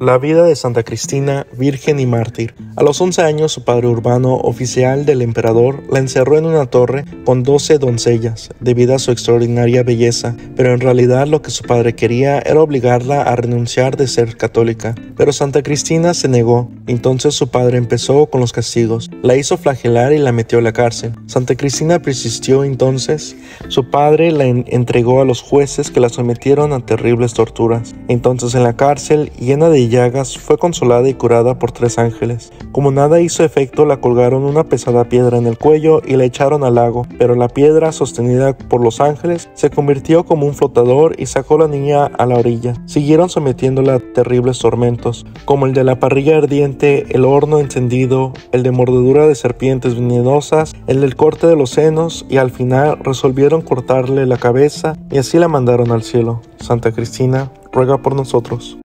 La vida de Santa Cristina, virgen y mártir. A los 11 años su padre urbano, oficial del emperador, la encerró en una torre con 12 doncellas, debido a su extraordinaria belleza, pero en realidad lo que su padre quería era obligarla a renunciar de ser católica. Pero Santa Cristina se negó, entonces su padre empezó con los castigos, la hizo flagelar y la metió a la cárcel. Santa Cristina persistió entonces, su padre la entregó a los jueces que la sometieron a terribles torturas. Entonces en la cárcel, llena de llagas, fue consolada y curada por tres ángeles. Como nada hizo efecto, la colgaron una pesada piedra en el cuello y la echaron al lago, pero la piedra, sostenida por los ángeles, se convirtió como un flotador y sacó a la niña a la orilla. Siguieron sometiéndola a terribles tormentos, como el de la parrilla ardiente, el horno encendido, el de mordedura de serpientes venenosas, el del corte de los senos, y al final resolvieron cortarle la cabeza y así la mandaron al cielo. Santa Cristina, ruega por nosotros.